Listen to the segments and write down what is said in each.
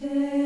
Deus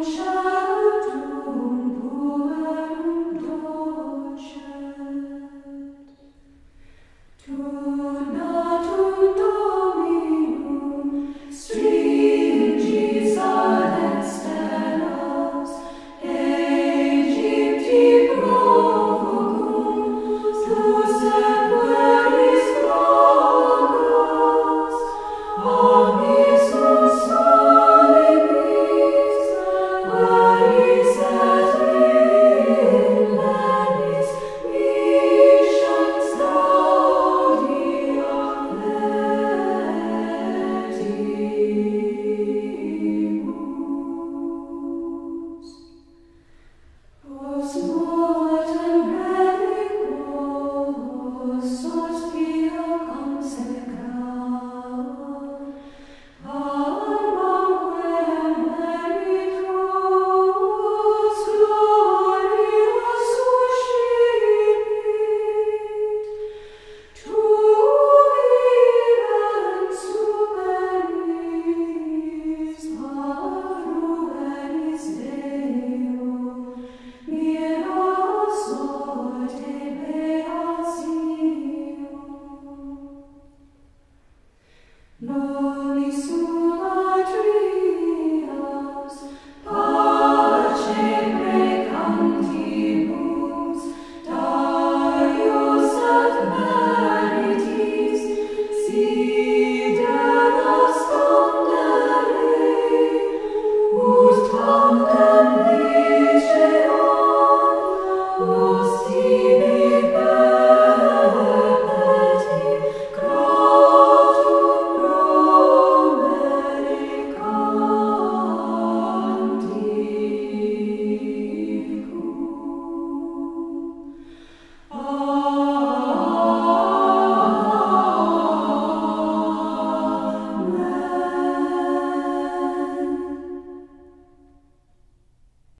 concertum Noli Oh.